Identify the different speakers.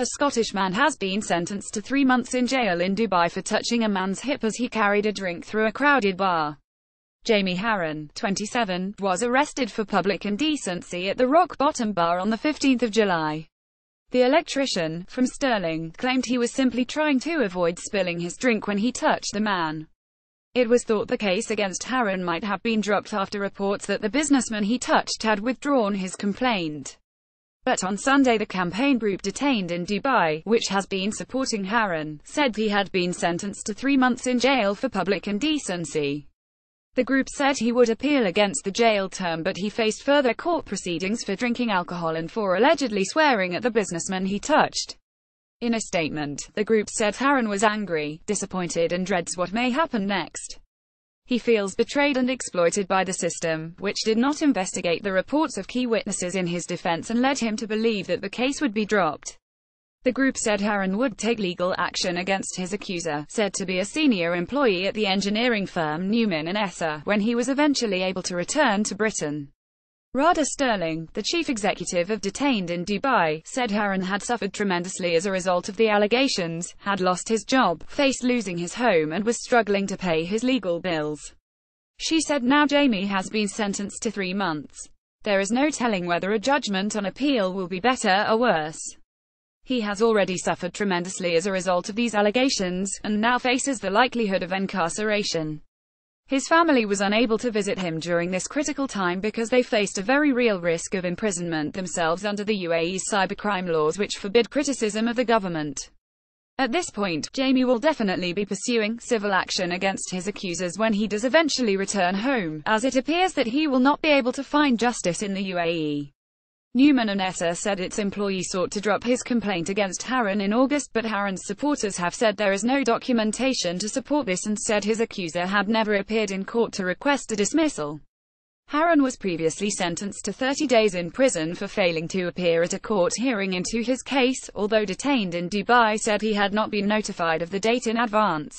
Speaker 1: A Scottish man has been sentenced to three months in jail in Dubai for touching a man's hip as he carried a drink through a crowded bar. Jamie Harron, 27, was arrested for public indecency at the Rock Bottom Bar on 15 July. The electrician, from Stirling, claimed he was simply trying to avoid spilling his drink when he touched the man. It was thought the case against Harron might have been dropped after reports that the businessman he touched had withdrawn his complaint. But on Sunday the campaign group detained in Dubai, which has been supporting Harron, said he had been sentenced to three months in jail for public indecency. The group said he would appeal against the jail term but he faced further court proceedings for drinking alcohol and for allegedly swearing at the businessman he touched. In a statement, the group said Harron was angry, disappointed and dreads what may happen next. He feels betrayed and exploited by the system, which did not investigate the reports of key witnesses in his defense and led him to believe that the case would be dropped. The group said Harron would take legal action against his accuser, said to be a senior employee at the engineering firm Neuman and Esser, when he was eventually able to return to Britain. Radha Stirling, the chief executive of Detained in Dubai, said Harron had suffered tremendously as a result of the allegations, had lost his job, faced losing his home and was struggling to pay his legal bills. She said now Jamie has been sentenced to three months. There is no telling whether a judgment on appeal will be better or worse. He has already suffered tremendously as a result of these allegations, and now faces the likelihood of incarceration. His family was unable to visit him during this critical time because they faced a very real risk of imprisonment themselves under the UAE's cybercrime laws which forbid criticism of the government. At this point, Jamie will definitely be pursuing civil action against his accusers when he does eventually return home, as it appears that he will not be able to find justice in the UAE. Neuman and Esser said its employee sought to drop his complaint against Harron in August but Harron's supporters have said there is no documentation to support this and said his accuser had never appeared in court to request a dismissal. Harron was previously sentenced to 30 days in prison for failing to appear at a court hearing into his case, although detained in Dubai said he had not been notified of the date in advance.